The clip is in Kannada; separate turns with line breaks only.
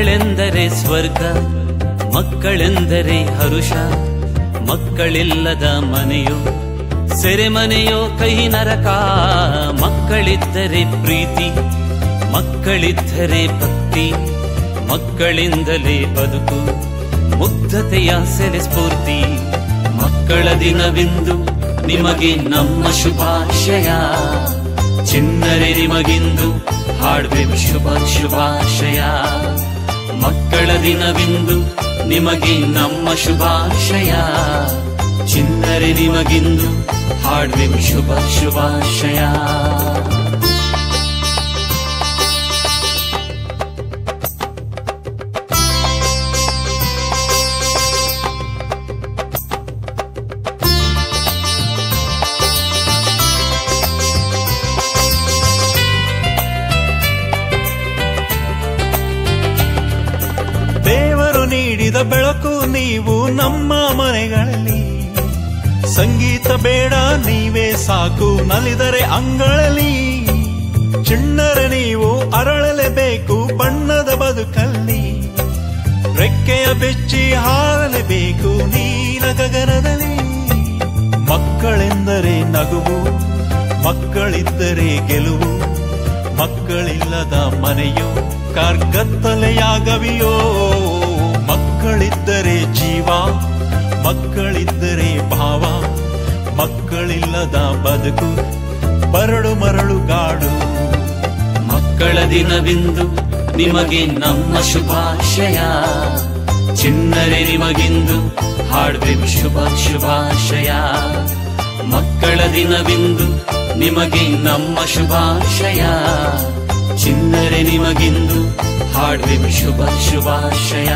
ಮಕ್ಕಳೆಂದರೆ ಸ್ವರ್ಗ, ಮಕ್ಕಳೆಂದರೆ ಹರುಷ, ಮಕ್ಕಳಿಲ್ಲದ ಮನೆಯೋ ಸೆರೆಮನೆಯೋ ಕೈ ನರಕ, ಮಕ್ಕಳಿದ್ದರೆ ಪ್ರೀತಿ, ಮಕ್ಕಳಿದ್ದರೆ ಭಕ್ತಿ, ಮಕ್ಕಳಿಂದಲೇ ಬದುಕು, ಮುಗ್ಧತೆಯ ಸೆರೆ ಸ್ಫೂರ್ತಿ. ಮಕ್ಕಳ ದಿನವೆಂದು ನಿಮಗೆ ನಮ್ಮ ಶುಭಾಶಯ. ಚಿನ್ನರೆ ನಿಮಗಿಂದು ಹಾಡ್ಬೇಕು ಶುಭ ಶುಭಾಶಯ. ಮಕ್ಕಳ ದಿನವಿಂದು ನಿಮಗೆ ನಮ್ಮ ಶುಭಾಶಯ. ಚಿನ್ನರೆ ನಿಮಗಿಂದು ಹಾಡ್ವಿಂ ಶುಭ ಶುಭಾಶಯ.
ಬೆಳಕು ನೀವು ನಮ್ಮ ಮನೆಗಳಲ್ಲಿ. ಸಂಗೀತ ಬೇಡ, ನೀವೇ ಸಾಕು, ನಲಿದರೆ ಅಂಗಳಲ್ಲಿ ಚಿಣ್ಣರ ನೀವು ಅರಳಲೇಬೇಕು, ಬಣ್ಣದ ಬದುಕಲ್ಲಿ. ರೆಕ್ಕೆಯ ಬೆಚ್ಚಿ ಹಾರಲೇಬೇಕು, ನೀಲ ಗಗನದಲ್ಲಿ. ಮಕ್ಕಳೆಂದರೆ ನಗುವು, ಮಕ್ಕಳಿದ್ದರೆ ಗೆಲುವು. ಮಕ್ಕಳಿಲ್ಲದ ಮನೆಯೋ ಕಾರ್ಗತ್ತಲೆಯಾಗವಿಯೋ. ಮಕ್ಕಳಿದ್ದರೆ ಜೀವ, ಮಕ್ಕಳಿದ್ದರೆ ಭಾವ, ಮಕ್ಕಳಿಲ್ಲದ ಬದುಕು, ಬರಡು ಮರಳು ಗಾಡು.
ಮಕ್ಕಳ ದಿನವಿಂದು ನಿಮಗೆ ನಮ್ಮ ಶುಭಾಶಯ. ಚಿನ್ನರೆ ನಿಮಗಿಂದು ಹಾಡ್ಬೇಕು ಶುಭ, ಶುಭಾಶಯ. ಮಕ್ಕಳ ದಿನವಿಂದು ನಿಮಗೆ ನಮ್ಮ ಶುಭಾಶಯ. ಚಿನ್ನರೆ ನಿಮಗಿಂದು ಹಾಡುವೆ ಶುಭ ಶುಭಾಶಯ.